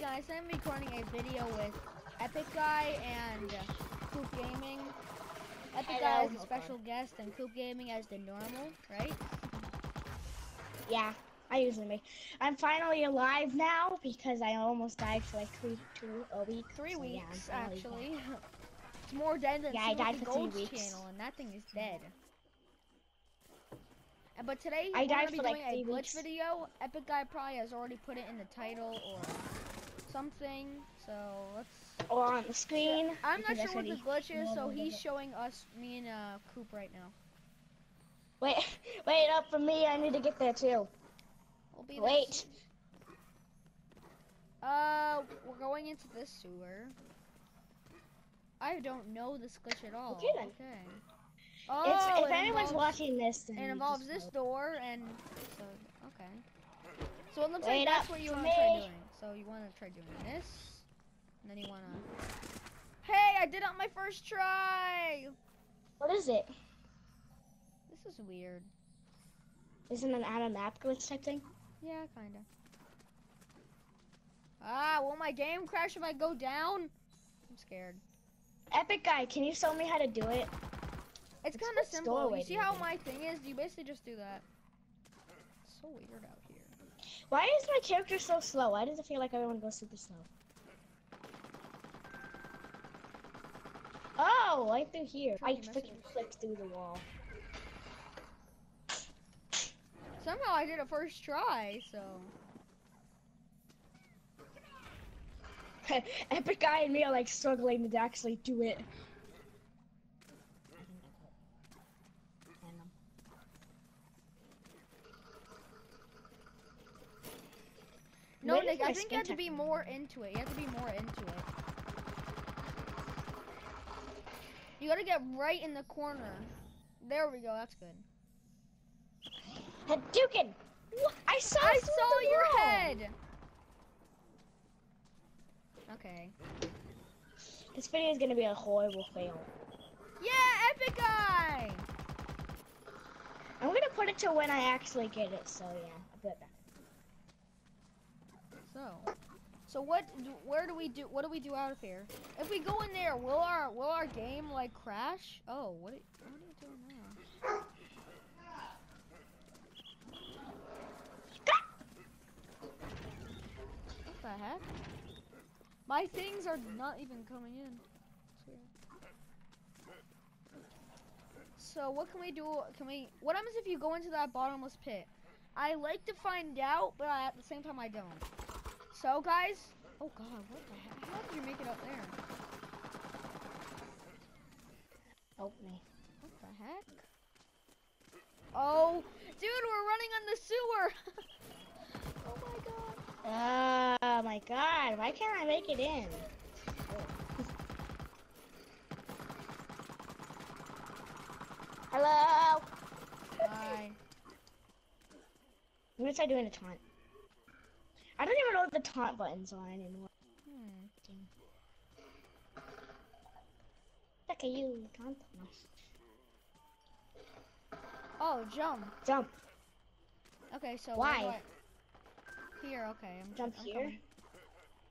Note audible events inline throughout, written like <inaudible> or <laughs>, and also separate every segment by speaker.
Speaker 1: guys, I'm recording a video with Epic Guy and uh, Coop Gaming. Epic
Speaker 2: Hello.
Speaker 1: Guy is a special guest and Coop Gaming as the normal, right?
Speaker 2: Yeah, I usually make. I'm finally alive now because I almost died for like three, two, a week.
Speaker 1: Three
Speaker 2: So,
Speaker 1: weeks,
Speaker 2: finally
Speaker 1: actually. <laughs> it's more dead than
Speaker 2: Yeah, I died for three weeks.
Speaker 1: channel, and that thing is dead. But today,
Speaker 2: I
Speaker 1: we're gonna be
Speaker 2: for, like,
Speaker 1: doing a glitch
Speaker 2: weeks.
Speaker 1: video. Epic Guy probably has already put it in the title or something, so let's...
Speaker 2: back. Or on the screen.
Speaker 1: I'm not sure what the glitch is, so he's showing us, me and uh, Coop right now.
Speaker 2: Wait, <laughs> wait up for me. I need to get there too.
Speaker 1: We'll be
Speaker 2: Wait.
Speaker 1: soon. Uh, we're going into this sewer. I don't know this glitch at all.
Speaker 2: Okay, then.
Speaker 1: Okay. Oh,
Speaker 2: it's, if
Speaker 1: it
Speaker 2: anyone's
Speaker 1: involves,
Speaker 2: watching this, then
Speaker 1: it involves this
Speaker 2: know.
Speaker 1: door and so okay. So it looks
Speaker 2: Wait
Speaker 1: like that's what you
Speaker 2: for
Speaker 1: want to try doing. So you want to try doing this, and then you want to. Hey, I did it on my first try.
Speaker 2: What is it?
Speaker 1: This is weird.
Speaker 2: Isn't an out of map glitch type thing?
Speaker 1: Yeah, kinda. Ah, will my game crash if I go down? I'm scared.
Speaker 2: Epic guy, can you show me how to do it?
Speaker 1: It's
Speaker 2: It's
Speaker 1: kind of simple. You see how
Speaker 2: it.
Speaker 1: my thing is? You basically just do that. It's so weird out here.
Speaker 2: Why is my character so slow? Why does it feel like everyone goes super slow? Oh, right through here. I freaking clicked through the wall.
Speaker 1: Somehow I did a first try, so. <laughs>
Speaker 2: Epic guy and me are like struggling to actually do it.
Speaker 1: No,
Speaker 2: Where is
Speaker 1: Nick, I think you have to be more into it. You have to be more into it. You gotta get right in the corner. There we go, that's good.
Speaker 2: Hadouken! What? I saw
Speaker 1: I saw your
Speaker 2: wall!
Speaker 1: head! Okay.
Speaker 2: This video is gonna be a horrible fail.
Speaker 1: Yeah, epic guy!
Speaker 2: I'm gonna put it to when I actually get it, so yeah, I'll be right back.
Speaker 1: So, so what? Where do we do? What do we do out of here? If we go in there, will our will our game like crash? Oh, what? Are, what are you doing now? What the heck? My things are not even coming in. So what can we do? Can we? What happens if you go into that bottomless pit? I like to find out, but I, at the same time I don't. So guys, oh god, what the heck? How did you make it up there?
Speaker 2: Help me.
Speaker 1: What the heck? Oh, dude, we're running on the sewer. <laughs> oh my god.
Speaker 2: Oh my god, why can't I make it in? Hello?
Speaker 1: Hi.
Speaker 2: I'm gonna try doing a taunt. I don't even know what the taunt buttons are anymore.
Speaker 1: Hmm.
Speaker 2: Look at you, taunt.
Speaker 1: Oh, jump.
Speaker 2: Jump.
Speaker 1: Okay, so
Speaker 2: Why?
Speaker 1: I- Here, okay. I'm,
Speaker 2: Jump
Speaker 1: I'm
Speaker 2: here?
Speaker 1: coming.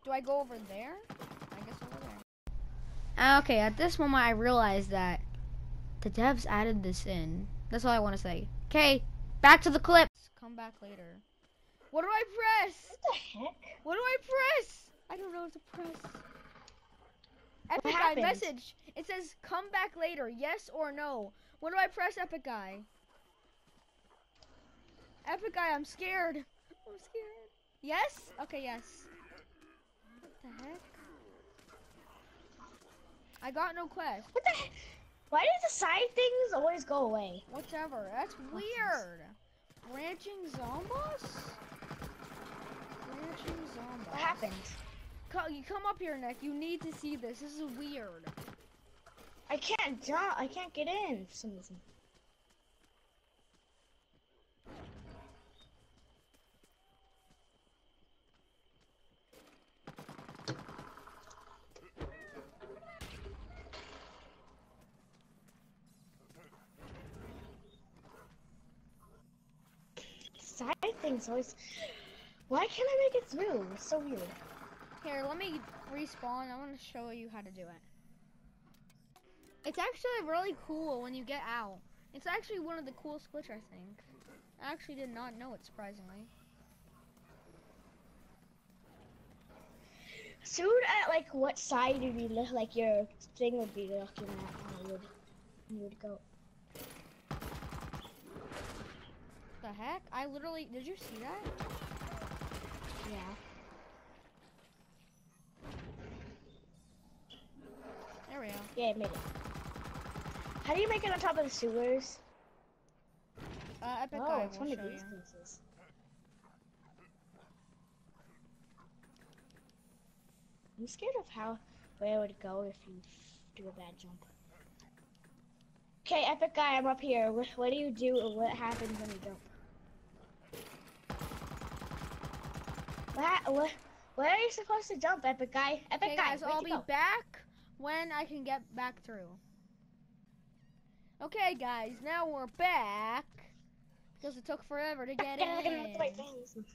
Speaker 1: Do I go over there? I guess over there. Okay, at this moment I realized that the devs added this in. That's all I want to say. Okay, back to the clips. Come back later. What do I press?
Speaker 2: What the heck?
Speaker 1: What do I press? I don't know what to press. Epic Guy
Speaker 2: happened?
Speaker 1: message. It says come back later, yes or no. What do I press, Epic Guy? Epic Guy, I'm scared. <laughs> I'm scared. Yes? Okay, yes. What the heck? I got no quest.
Speaker 2: What the heck? Why do the side things always go away?
Speaker 1: Whatever. That's weird. Branching zombies?
Speaker 2: What happened?
Speaker 1: You come up here, Nick. You need to see this. This is weird.
Speaker 2: I can't jump. I can't get in for some reason. Side things always. Why can't I make it through? It's so weird.
Speaker 1: Here, let me respawn. I want to show you how to do it. It's actually really cool when you get out. It's actually one of the coolest glitch, I think. I actually did not know it, surprisingly.
Speaker 2: Soon at uh, like what side would be look like your thing would be looking at when you would you would go.
Speaker 1: The heck? I literally, did you see that?
Speaker 2: Yeah.
Speaker 1: There we go.
Speaker 2: Yeah, I made it. How do you make it on top of the sewers?
Speaker 1: Uh, Epic
Speaker 2: oh,
Speaker 1: Guy
Speaker 2: it's one of these
Speaker 1: you.
Speaker 2: places. I'm scared of how where it would go if you do a bad jump. Okay, epic guy, I'm up here. What, what do you do? or What happens when you jump? What, what, where are you supposed to jump, epic guy? Epic
Speaker 1: Okay,
Speaker 2: guy,
Speaker 1: guys, I'll be
Speaker 2: go?
Speaker 1: back when I can get back through. Okay, guys, now we're back because it took forever to get
Speaker 2: Yeah, look at
Speaker 1: in.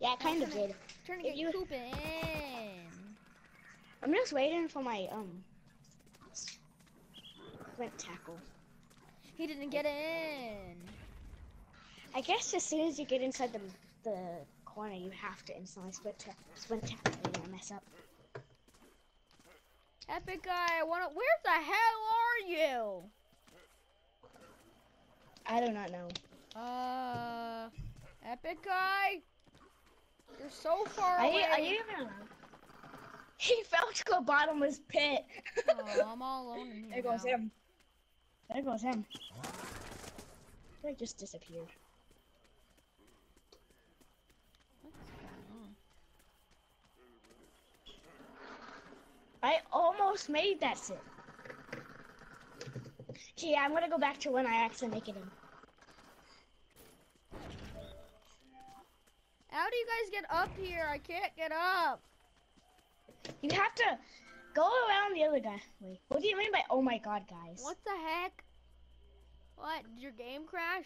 Speaker 2: Yeah, I kind of did.
Speaker 1: Trying to get
Speaker 2: you-
Speaker 1: Coop in.
Speaker 2: I'm just waiting for my um flint tackle.
Speaker 1: He didn't get in.
Speaker 2: I guess as soon as you get inside the the corner, you have to instantly split ta- split tackle. You're gonna mess up.
Speaker 1: Epic guy, I wanna. Where the hell are you?
Speaker 2: I do not know.
Speaker 1: Uh, Epic guy, you're so far
Speaker 2: Are
Speaker 1: away.
Speaker 2: you even? <laughs> He fell to a bottomless pit.
Speaker 1: Oh, I'm all alone in <laughs> here
Speaker 2: there goes
Speaker 1: now.
Speaker 2: him. There goes him. They just disappeared.
Speaker 1: What's going on?
Speaker 2: I almost made that sit. Okay, I'm gonna go back to when I actually make it in.
Speaker 1: How do you guys get up here? I can't get up.
Speaker 2: You have to go around the other guy. Wait, what do you mean by oh my god, guys?
Speaker 1: What the heck? What? Did your game crash?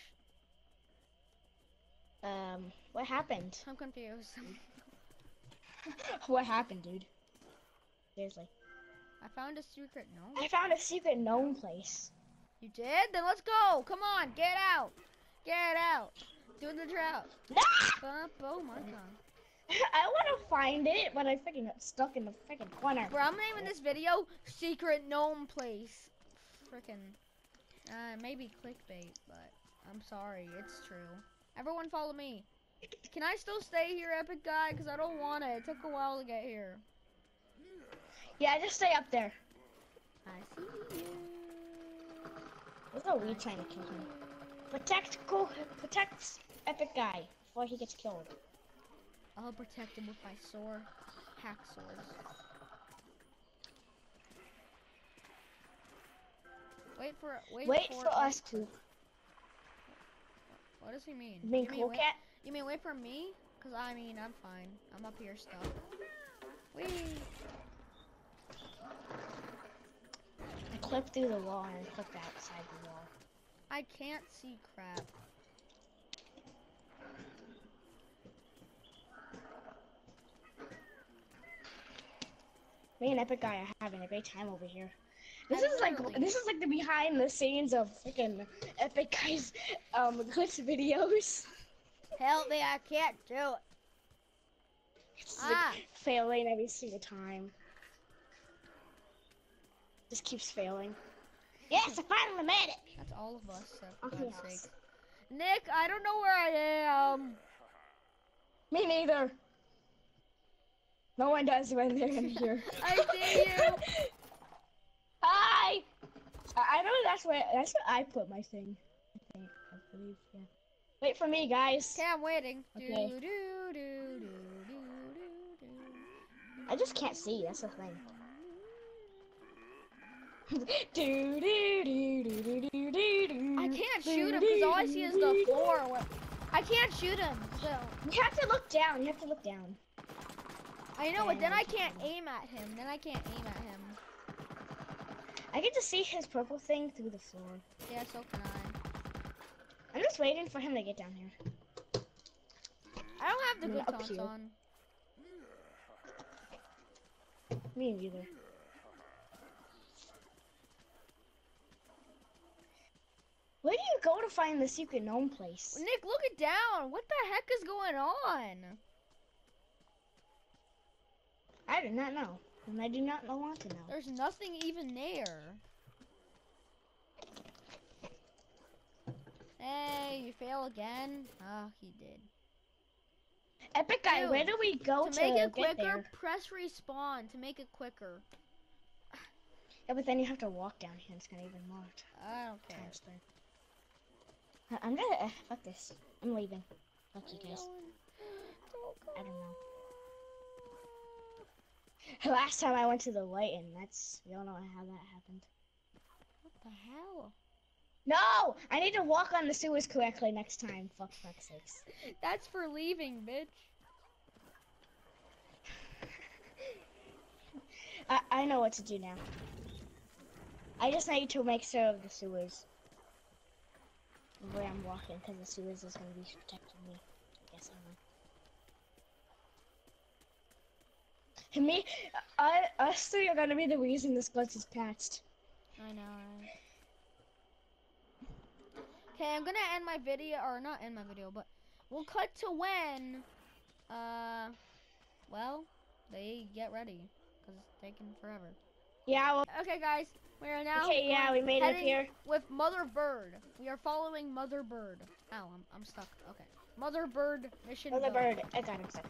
Speaker 2: Um, what happened?
Speaker 1: I'm confused. <laughs> <laughs>
Speaker 2: what happened, dude? Seriously.
Speaker 1: I found a secret gnome.
Speaker 2: I found a secret gnome place.
Speaker 1: You did? Then let's go. Come on, get out. Get out. Do the.
Speaker 2: No!
Speaker 1: Bump, oh my <laughs> god.
Speaker 2: I want to find it, but I freaking got stuck in the freaking corner.
Speaker 1: Bro, I'm naming this video Secret Gnome Place. Frickin'. Uh, maybe clickbait, but I'm sorry, it's true. Everyone follow me. Can I still stay here, Epic Guy? Because I don't want it. It took a while to get here.
Speaker 2: Yeah, just stay up there.
Speaker 1: I see you.
Speaker 2: Look how we trying to kill him. Protect, go, protect epic guy before he gets killed.
Speaker 1: I'll protect him with my sword. Hack swords. Wait for wait,
Speaker 2: Wait for us to.
Speaker 1: What does he mean?
Speaker 2: You mean
Speaker 1: you
Speaker 2: cool
Speaker 1: wait,
Speaker 2: cat?
Speaker 1: You mean wait for me? Cause I mean I'm fine. I'm up here stuck. Wee.
Speaker 2: I clip through the wall and clip outside the wall.
Speaker 1: I can't see crap.
Speaker 2: Me and epic guy are having a great time over here. This
Speaker 1: I
Speaker 2: is like this is like the behind the scenes of freaking epic guys um <laughs> glitch videos.
Speaker 1: Help me! I can't do it.
Speaker 2: It's
Speaker 1: Ah.
Speaker 2: like failing every single time. Just keeps failing. Yes, I finally made it.
Speaker 1: That's all of us. So for God's
Speaker 2: yes.
Speaker 1: sake. Nick, I don't know where I am.
Speaker 2: Me neither. No one does when they're in <laughs> here.
Speaker 1: I see you. <laughs>
Speaker 2: Hi. I I know that's where that's where I put my thing. I think I believe yeah. Wait for me, guys.
Speaker 1: Okay, I'm waiting.
Speaker 2: Okay.
Speaker 1: Do, do, do, do, do, do, do.
Speaker 2: I just can't see. That's the thing. Do, do, do, do, do, do, do.
Speaker 1: I can't shoot him because all I see is the floor. I can't shoot him. So
Speaker 2: You have to look down. You have to look down.
Speaker 1: I know, but then I can't aim at him. Then I can't aim at him.
Speaker 2: I get to see his purple thing through the floor.
Speaker 1: Yeah, so can I.
Speaker 2: I'm just waiting for him to get down here.
Speaker 1: I don't have the
Speaker 2: mm,
Speaker 1: good
Speaker 2: up
Speaker 1: taunts on.
Speaker 2: Me neither. Where do you go to find the secret gnome place?
Speaker 1: Nick, look it down. What the heck is going on?
Speaker 2: I do not know. And I do not want to know.
Speaker 1: There's nothing even there. Hey, you fail again? Oh, he did.
Speaker 2: Epic guy,
Speaker 1: Dude,
Speaker 2: where do we go
Speaker 1: to
Speaker 2: to,
Speaker 1: make it
Speaker 2: get
Speaker 1: quicker, press respawn to make it quicker.
Speaker 2: Yeah, but then you have to walk down here. It's gonna even more
Speaker 1: I don't care.
Speaker 2: I- I'm gonna uh, fuck this. I'm leaving. Fuck you guys. I don't know. <laughs> Last time I went to the light, and that's we all know how that happened.
Speaker 1: What the hell?
Speaker 2: No, I need to walk on the sewers correctly next time. Fuck fuck's sakes. <laughs>
Speaker 1: That's for leaving, bitch. <laughs>
Speaker 2: I I know what to do now. I just need to make sure of the sewers. Where I'm walking, because the sewers is gonna be protecting me. I guess I don't know. And me, I, us three are gonna be the reason this glitch is patched.
Speaker 1: I know. Okay, I'm gonna end my video, or not end my video, but we'll cut to when, uh, well, they get ready, cause it's taking forever.
Speaker 2: Yeah, well,
Speaker 1: Okay, guys, we are now.
Speaker 2: Okay, yeah, we made it here.
Speaker 1: with Mother Bird. We are following Mother Bird. Ow, I'm, I'm stuck. Okay, Mother Bird mission.
Speaker 2: Mother
Speaker 1: go.
Speaker 2: bird. I got him stuck.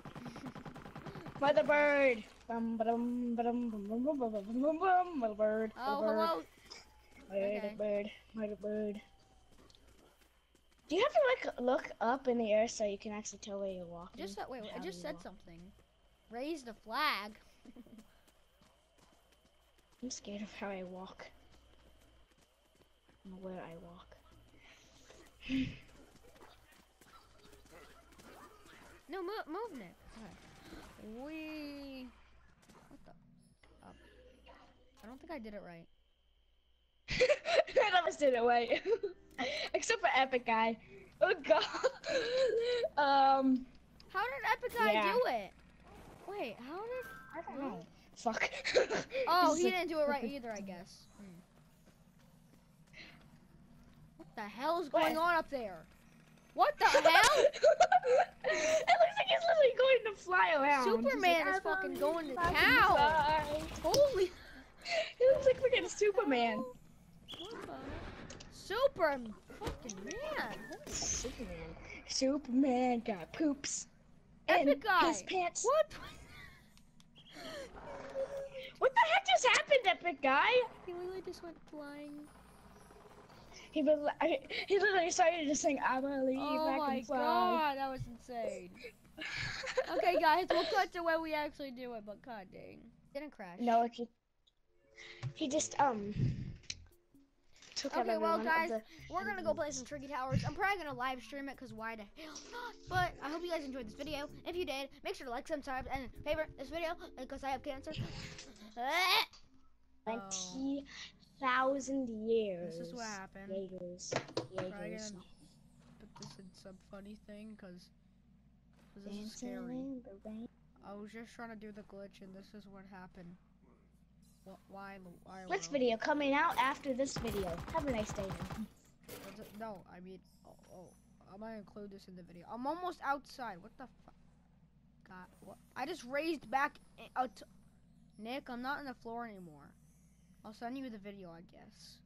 Speaker 2: Mother bird. Bum, ba-dum, ba-dum, bum, bum, bum, bum, bum, bum, bum. Mother bird.
Speaker 1: Oh,
Speaker 2: mother bird.
Speaker 1: hello.
Speaker 2: Murder
Speaker 1: Okay.
Speaker 2: bird, murder bird. Do you have to like look up in the air so you can actually tell where you're walking?
Speaker 1: Just said, wait, wait, I just said
Speaker 2: walk?
Speaker 1: something. Raise the flag. <laughs>
Speaker 2: I'm scared of how I walk. And where I walk. <sighs>
Speaker 1: No, move, move, Nick. Okay. We. What the? Up. I don't think I did it right. <laughs>
Speaker 2: I almost did it right. <laughs> Except for Epic Guy. Oh god. <laughs> um,
Speaker 1: How did Epic Guy
Speaker 2: Yeah.
Speaker 1: do it? Wait, how did?
Speaker 2: I don't know. Fuck.
Speaker 1: Oh, <laughs> he didn't do it right either, I guess. Hmm. What the hell is going
Speaker 2: What?
Speaker 1: on up there? What the hell? <laughs>
Speaker 2: it looks like he's literally going to fly around.
Speaker 1: Superman
Speaker 2: like,
Speaker 1: is fucking going to
Speaker 2: fucking
Speaker 1: town."
Speaker 2: fly."
Speaker 1: Holy.
Speaker 2: He looks like freaking Superman.
Speaker 1: What the? Super fucking man.
Speaker 2: Superman. Superman got poops.
Speaker 1: Epic
Speaker 2: in
Speaker 1: Guy.
Speaker 2: his pants.
Speaker 1: What?
Speaker 2: What the heck just happened, Epic Guy?
Speaker 1: He literally just went flying.
Speaker 2: He was, I- he literally started to sing "I believe
Speaker 1: Oh
Speaker 2: I
Speaker 1: my
Speaker 2: can fly."
Speaker 1: god, that was insane. Okay, guys, we'll cut to when we actually do it, but god dang. Didn't crash.
Speaker 2: No, he he just um took out
Speaker 1: Okay, well, guys,
Speaker 2: of
Speaker 1: we're gonna go play some Tricky Towers. I'm probably gonna live stream it because why the hell not? But I hope you guys enjoyed this video. If you did, make sure to like, subscribe, and favorite this video because I have cancer. <laughs>
Speaker 2: twenty thousand years.
Speaker 1: This is what happened.
Speaker 2: Jaegers, Jaegers.
Speaker 1: Dragon. Put this in some funny thing because this is scary.
Speaker 2: in the rain.
Speaker 1: I was just trying to do the glitch and this is what happened. What? Why? Why?
Speaker 2: Next video coming out after this video. Have a nice day. now.
Speaker 1: What's it- No, I mean, oh, oh, I'm gonna include this in the video. I'm almost outside. What the fuck? God, what? I just raised back out. Nick, I'm not on the floor anymore. I'll send you the video, I guess.